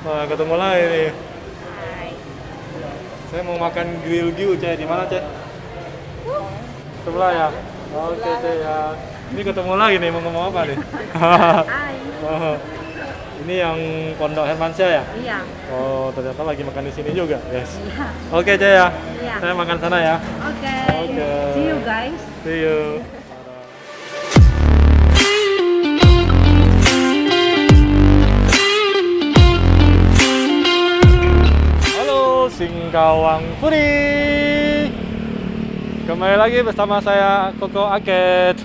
Wah, ketemu lagi nih. Hai. Saya mau makan grill giu, Ceh. Di mana, Ceh? Sebelah ya? Oke, Ceh ya. Ini ketemu lagi nih, mau ngomong apa nih? Hai. Oh, ini yang Pondok Hermansyah ya? Iya. Oh, ternyata lagi makan di sini juga. Yes. Iya. Oke, Ceh ya. Iya. Saya makan sana ya. Oke. Oke. See you guys. See you. Singkawang Puri Kembali lagi bersama saya Koko Aket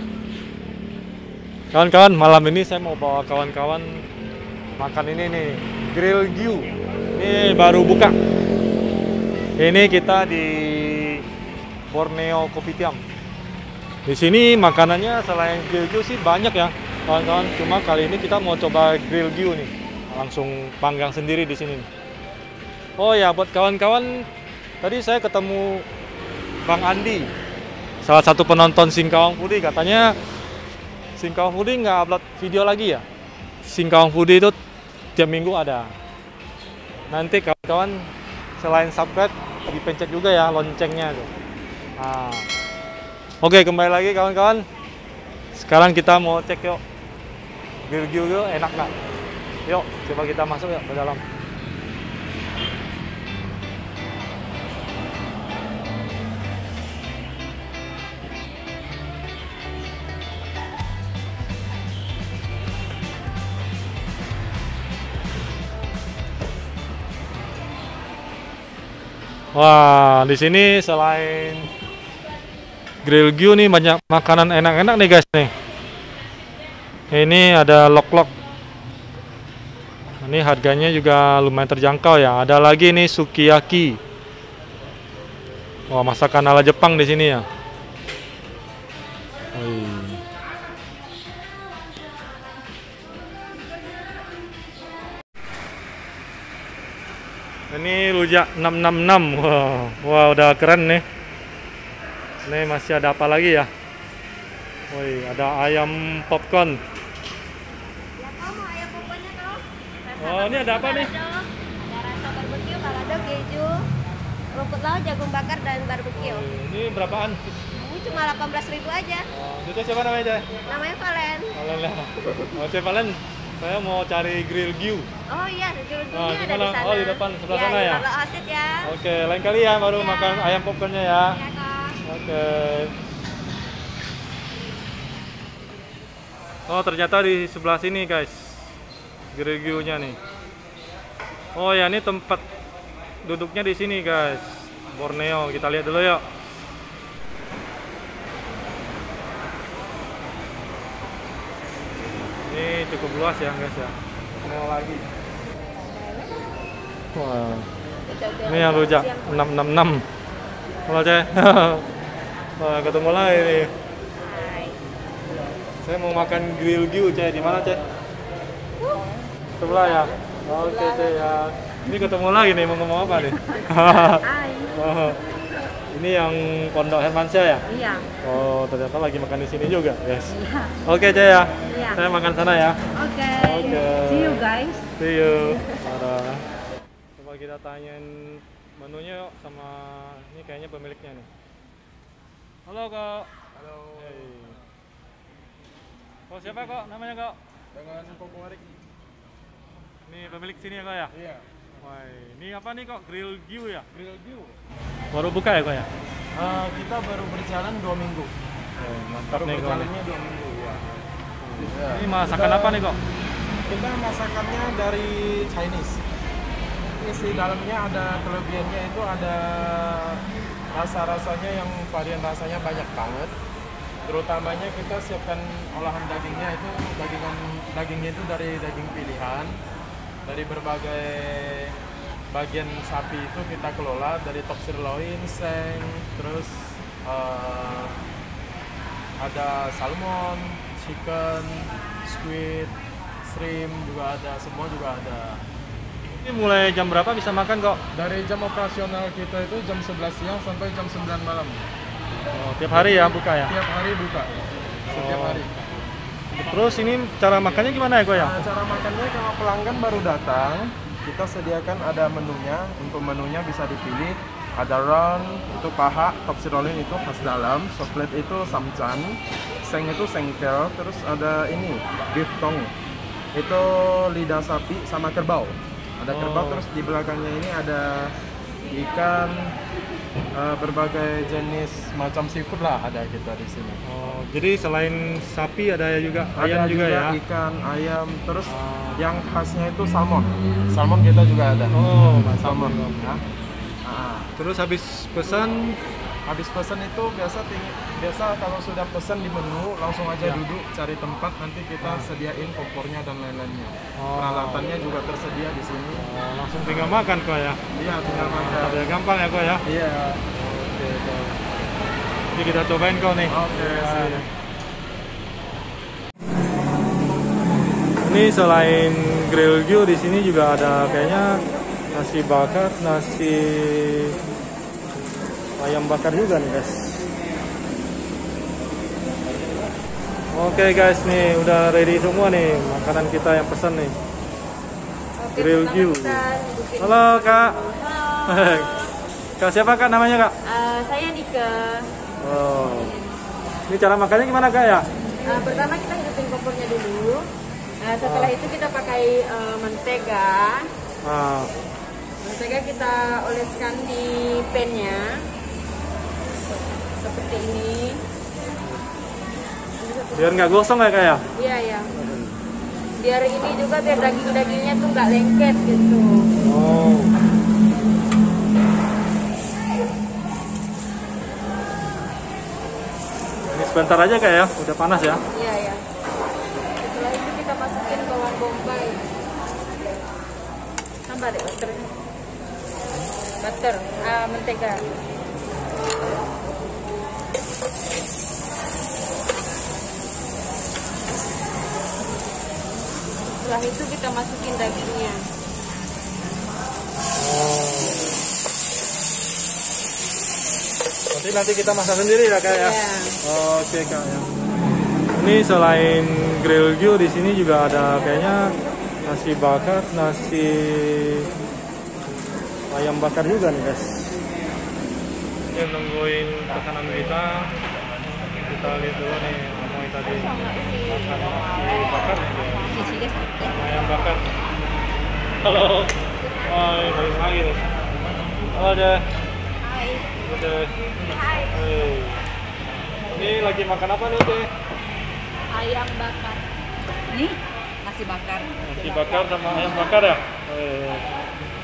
Kawan-kawan malam ini saya mau bawa kawan-kawan Makan ini nih Grill Giu Ini baru buka Ini kita di Borneo Kopitiam di sini makanannya selain grill giu sih banyak ya, kawan-kawan. Cuma kali ini kita mau coba grill giu nih, langsung panggang sendiri di sini. nih. Oh ya, buat kawan-kawan, tadi saya ketemu Bang Andi, salah satu penonton Singkawang Foodie. Katanya Singkawang Foodie nggak upload video lagi ya? Singkawang Foodie itu tiap minggu ada. Nanti kawan-kawan selain subscribe dipencet juga ya loncengnya tuh. Nah, Oke, kembali lagi kawan-kawan. Sekarang kita mau cek yuk. Yuk, enak nggak? Yuk, coba kita masuk yuk ke dalam. Wah, di sini selain Grill Giu nih banyak makanan enak-enak nih guys nih. Ini ada lok-lok. Ini harganya juga lumayan terjangkau ya. Ada lagi nih sukiyaki. Wah, masakan ala Jepang di sini ya. Ini rujak 666. Wah, wah udah keren nih. Ini masih ada apa lagi ya? Woi, ada ayam popcorn. Ya ayam kau. Oh, ini ada apa nih? Ada rasa barbeque, balado, keju, rumput laut, jagung bakar dan barbeque. Ini berapaan? Ini cuma 18.000 aja. Oh, itu siapa namanya? Namanya Valen. Valen lah. Oh, Valen, saya mau cari grill giu. Oh iya, jurus Oh, ada di sana. Oh, di depan, sebelah Iya, sana di ya? Asit ya. Oke, lain kali ya baru Iya. makan ayam popcornnya ya. Iya. Oke. Oh, ternyata di sebelah sini, guys. Grill giu-nya nih. Oh ya, ini tempat duduknya di sini, guys. Borneo. Kita lihat dulu yuk. Ini cukup luas ya, guys ya. Mau lagi. Wah. Ini yang rujak 666. Halo, Ceh. Wah, ketemu lagi nih. Saya mau makan grill giu, Ceh. Di mana, Ceh? Sebelah ya? Oke, Ceh ya. Ini ketemu lagi nih, mau ngomong apa nih? Oh, ini yang Pondok Hermansyah ya? Iya. Oh, ternyata lagi makan di sini juga. Yes. Iya. Oke, Ceh ya. Iya. Saya makan sana ya. Oke. Oke. See you guys. See you. Dadah. Coba kita tanyain menunya yuk sama ini kayaknya pemiliknya nih. Halo kak. Halo, Hey. Oh siapa kok namanya kok? dengan Koko Warik. Ini pemilik sini ya kak ya? Iya, Wah, ini apa nih kok? Grill Giu ya? Grill View. Baru buka ya kok ya? Eh, kita baru berjalan dua minggu. Oh, mantap Baru nih kok. berjalannya dua minggu, ya. Ini masakan Kita- apa nih kok? Kita masakannya dari Chinese. Isi dalamnya ada kelebihannya itu ada rasa-rasanya yang varian rasanya banyak banget. Terutamanya kita siapkan olahan dagingnya itu dagingan dagingnya itu dari daging pilihan dari berbagai bagian sapi itu kita kelola dari top sirloin, seng, terus eh, ada salmon, chicken, squid, shrimp juga ada, semua juga ada. Ini mulai jam berapa bisa makan kok? Dari jam operasional kita itu jam 11 siang sampai jam 9 malam. Oh, tiap hari ya buka ya? Tiap hari buka. Setiap Oh. hari. Terus ini cara makannya gimana ya kok ya? Nah, cara makannya kalau pelanggan baru datang, kita sediakan ada menunya. Untuk menunya bisa dipilih ada round itu paha, top sirloin itu khas dalam, soplet itu samcan, seng itu sengkel, terus ada ini beef tong. Itu lidah sapi sama kerbau. Ada kerbau Oh. terus di belakangnya ini ada ikan eh, berbagai jenis macam seafood lah ada kita di sini. Oh, jadi selain sapi ada juga ayam Ada juga, ya. ikan, ayam, terus Ah. yang khasnya itu salmon. Salmon kita juga ada. Oh, salmon. Ya. Ah. Terus habis pesan Habis pesan itu biasa tinggi, biasa kalau sudah pesan di menu langsung aja Ya. duduk cari tempat nanti kita sediain kompornya dan lain-lainnya. Oh. Peralatannya juga tersedia di sini. oh, langsung tinggal makan kok ya. Iya, tinggal makan. Tapi gampang ya kok ya. Iya. Oke, kok. Jadi kita cobain kok nih. Oke, sip. Ini selain grill gyu di sini juga ada kayaknya nasi bakar, nasi ayam bakar juga nih guys. Oke guys nih udah ready semua nih makanan kita yang pesan nih. Oke, Grill dudukin. Halo kak. Halo. Kak siapa kak namanya kak? Eh, saya Dika. Oh. Ini cara makannya gimana kak ya? Eh, pertama kita hidupin kompornya dulu. Nah, setelah itu kita pakai eh, mentega. Ah, Mentega kita oleskan di pannya seperti ini. biar nggak gosong ya kak ya? Iya ya. Biar ini juga biar daging-dagingnya tuh nggak lengket gitu. Oh. Ini sebentar aja kak ya, udah panas ya. Iya ya. Setelah itu kita masukin bawang bombay. Tambah deh butter. Butter, ah, mentega. Setelah itu kita masukin dagingnya. Nanti nanti kita masak sendiri ya kak ya. Iya. Oke kak ya. Ini selain grill gyu di sini juga ada kayaknya nasi bakar, nasi ayam bakar juga nih guys. Ini nungguin pesanan kita. Kita lihat dulu nih Amoy tadi makan nasi bakar ayam bakar. Halo. Hai, lagi nih. Halo deh. Hai. Halo deh. Hai. Ini lagi makan apa nih deh? Ayam bakar. Nih, nasi bakar. Nasi bakar sama ayam bakar ya? Eh,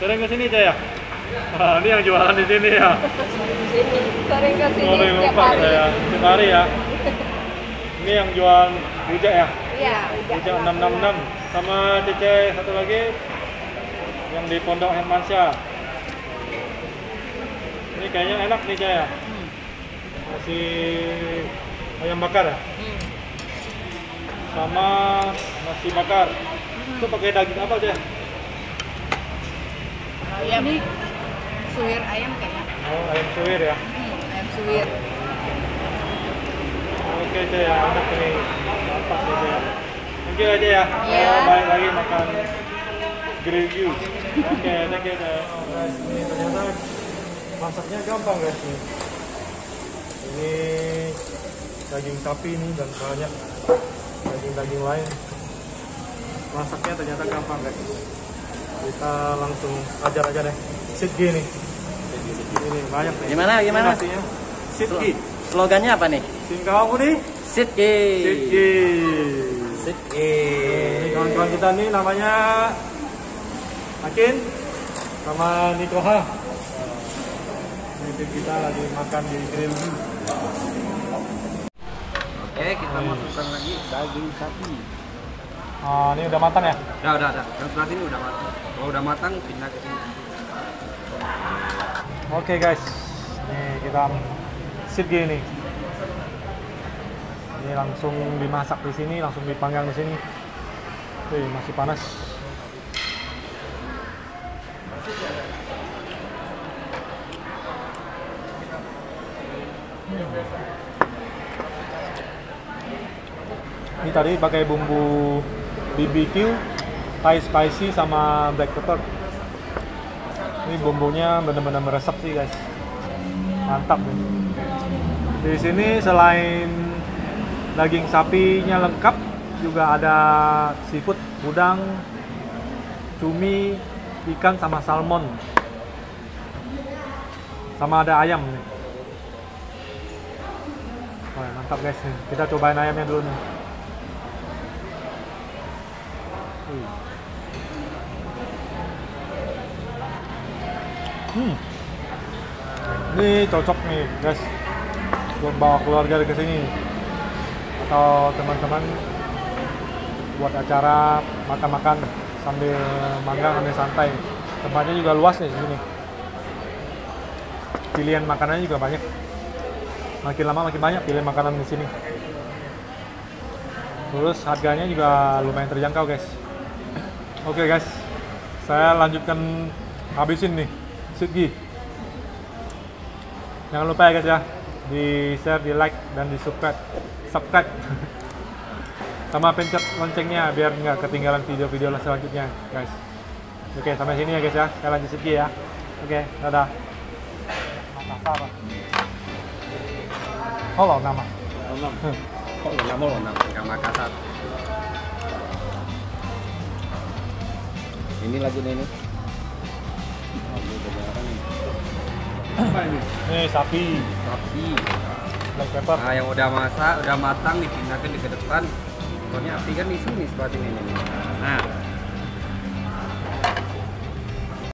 Sering ke sini Cah ya? Ah, ini yang jualan di sini ya. Sering ke sini Sering setiap hari. saya. Setiap hari ya. Ini yang jual rujak ya? Iya, Rujak 666 sama Cece satu lagi yang di Pondok Hermansyah. Ini kayaknya enak nih Cah ya. Nasi ayam bakar ya? Hmm. Sama nasi bakar. Itu pakai daging apa Cah? Ayam. Ini suwir ayam kayaknya. Oh, ayam suwir ya. Hmm, ayam suwir. Oke aja ya, enak ini. Mantap aja ya. Thank you aja ya. Iya. Kita Balik lagi makan grill you. Oke, thank you deh. Oh, guys, ini ternyata masaknya gampang guys nih. Ini daging sapi ini dan banyak daging-daging lain. Masaknya ternyata gampang guys. Kita langsung ajar aja deh. Sitgi nih. Ini banyak nih. Gimana, gimana? Nasinya. Sitgi. Slogannya apa nih? Singkau apa nih? Sitki. Sitki. Ini kawan-kawan kita nih namanya Akin sama Nikoha. Ini kita lagi makan di grill. Oke, kita masukkan lagi daging sapi. Ah, ini udah matang ya? Udah, udah, udah. Yang sebelah sini udah matang. Kalau udah matang, pindah ke sini. Oke guys, nih kita sitgi ini. Ini langsung dimasak di sini, langsung dipanggang di sini. Wih, masih panas. Ini tadi pakai bumbu BBQ, Thai spicy sama black pepper. Ini bumbunya benar-benar meresap sih guys. Mantap nih. Di sini selain daging sapinya lengkap, juga ada seafood, udang, cumi, ikan sama salmon. Sama ada ayam nih. Wah, mantap guys nih. Kita cobain ayamnya dulu nih. Hmm. Ini cocok nih, guys. Buat bawa keluarga ke sini. Atau teman-teman buat acara makan-makan sambil manggang sambil santai. Tempatnya juga luas nih di sini. Pilihan makanannya juga banyak. Makin lama makin banyak pilihan makanan di sini. Terus harganya juga lumayan terjangkau, guys. Oke, guys. Saya lanjutkan habisin nih. Sugi. Jangan lupa ya guys ya, di share, di like, dan di subscribe. Subscribe. Sama pencet loncengnya biar nggak ketinggalan video-video selanjutnya guys. Oke, sampai sini ya guys ya. Saya lanjut Sugi ya. Oke, dadah. Halo nama. Lonong. Kok lonong mau lonong? Enggak Makassar. Ini lagi ini. Ini kedengaran ini. Apa ini? Nih sapi, Sapi. black pepper. Nah, yang udah masak, udah matang dipindahkan ke depan. Soalnya api kan di sini sebelah sini. Nah,